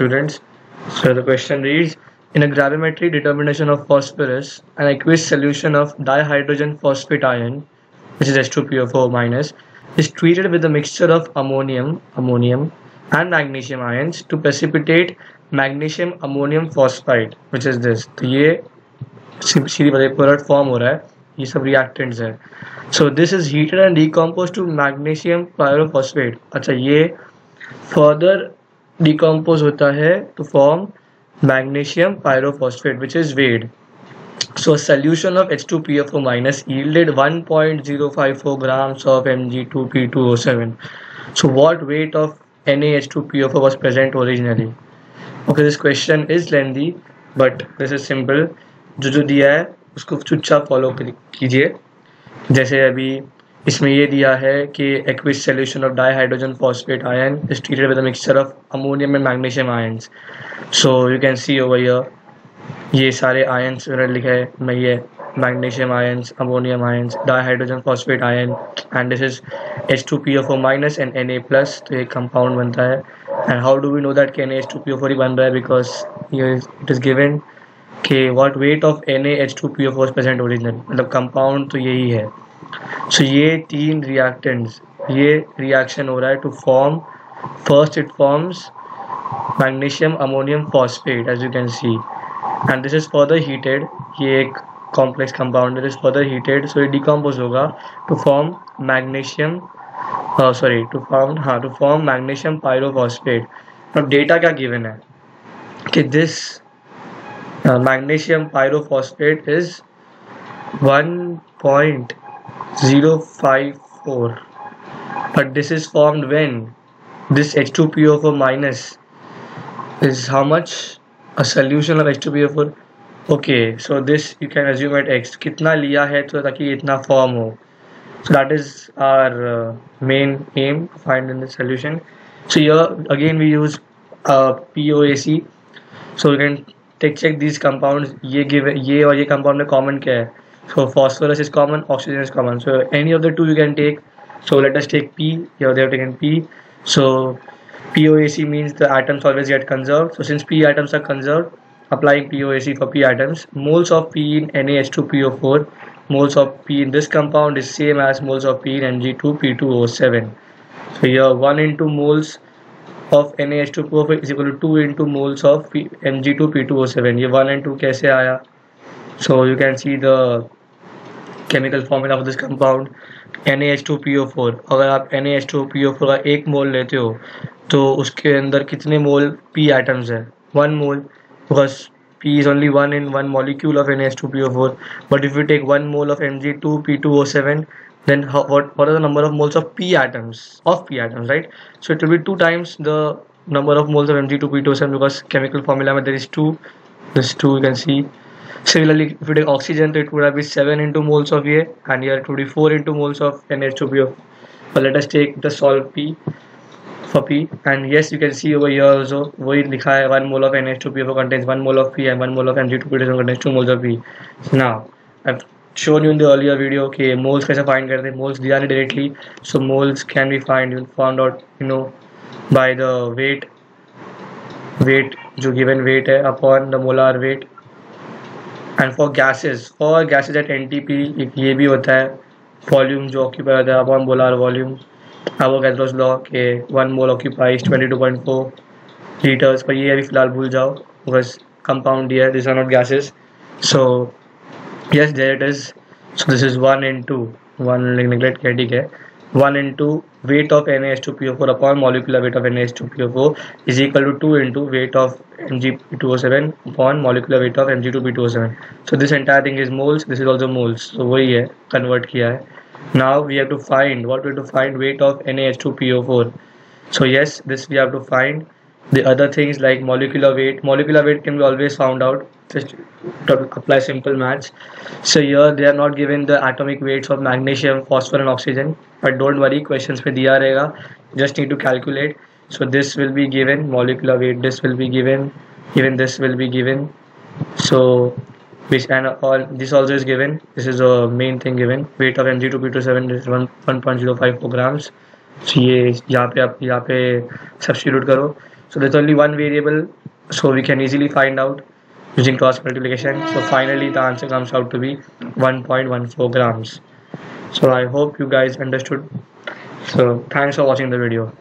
students. So the question reads, in a gravimetric determination of phosphorus, an aqueous solution of dihydrogen phosphate ion, which is H2PO4 minus, is treated with a mixture of ammonium, ammonium and magnesium ions to precipitate magnesium ammonium phosphide, which is this. तो ये सीधी बताइए product form हो रहा है ये सब reactants है so this is heated and decompose to magnesium pyrophosphate अच्छा ये फर्दर डिकम्पोज होता है to form magnesium pyrophosphate which is weighed so solution of H two P F O minus yielded one point zero five four grams of M G two P two O seven so what weight of N H two P F O was present originally okay this question is lengthy but this is simple जो जो दिया है, उसको चुपचाप follow कीजिए। जैसे अभी इसमें ये दिया है कि aqueous solution of dihydrogen phosphate ion is treated with mixture of ammonium and magnesium ions so you can see over here ये सारे आयन्स मैंने लिखा है। मैं ये magnesium ions ammonium ions dihydrogen phosphate ion and this is H two P O four minus and N A plus तो एक compound बनता है। And how do we know that N H two P O four ही बन रहा है? Because it is given कि what weight of N H two P O four present original मतलब compound तो यही है। सो ये तीन रिएक्टेंट्स ये रिएक्शन हो रहा है to form first it forms magnesium ammonium phosphate as you can see and this is further heated ये एक complex compound is further heated so ये डिकम्पोज होगा to form magnesium sorry to form हाँ to form magnesium pyrophosphate अब data क्या given है? कि this magnesium pyrophosphate is one point 054 but this is formed when this H2PO4 minus is how much a solution of H2PO4 okay so this you can assume at X कितना लिया है तो ताकि इतना form हो so that is our uh, main aim to find in the solution so here again we use uh, POAC so you can take check these compounds ये give ये और ये compound में common क्या है so phosphorus is common oxygen is common so any of the two you can take so let us take p here they have taken p so POAC means the atoms always get conserved so since p atoms are conserved applying POAC for p atoms moles of p in NaH2PO4 moles of p in this compound is same as moles of p in Mg2P2O7 so here 1 into moles of NaH2PO4 is equal to 2 into moles of Mg2P2O7 ये 1 and 2 कैसे आया so you can see the chemical formula of this compound NaH2PO4 अगर आप NaH2PO4 का एक मोल लेते हो तो उसके अंदर कितने मोल P एटम्स है one mole because P is only one in one molecule of NaH2PO4 but if we take one mole of Mg2P2O7 then how, what, what are the number of moles of P atoms of P atoms right so it will be two times the number of moles of Mg2P2O7 because chemical formula there is two this two you can see Similarly, if you take oxygen, it would have been 7 into moles of A and here it would be 4 into moles of NH2PO. But let us take the solve P for P and yes you can see over here also वही लिखा है 1 mole of NH2PO contains 1 mole of P and 1 mole of Mg2PO contains 2 moles of P. Now I've shown you in the earlier video कि moles कैसे find करते हैं moles दिया नहीं directly so moles can be find found out you know by the weight weight जो given weight है upon the molar weight and for gases for gases at N T P एक ये भी होता है वॉल्यूम जो ऑक्यूपाई होता है अपॉन बोलार वॉल्यूम अब वो एवोगैड्रोस लॉ के one mole occupies twenty two point four litres पर ये अभी फ़िलहाल भूल जाओ because there this are not gases so yes there it is so this is one into one neglect किया ठीक है। One into weight of N H two P O four upon molecular weight of N H two P O four is equal to two into weight of M G P two O seven upon molecular weight of M G two P two O seven so this entire thing is moles this is also moles so वही है. Convert किया है. Now we have to find what to find weight of N H two P O four so yes this we have to find the other things like molecular weight molecular weight can be always found out just apply simple maths so here they are not given the atomic weights of magnesium phosphor and oxygen but don't worry questions pe diya rahega just need to calculate so this will be given molecular weight this will be given even this will be given so which and all this also is given this is a main thing given weight of mg2p27 is 1 1.054 grams so ये यहाँ पे आप यहाँ पे substitute करो so there's only one variable so we can easily find out using cross multiplication. So finally the answer comes out to be 1.14 grams. So i hope you guys understood. So thanks for watching the video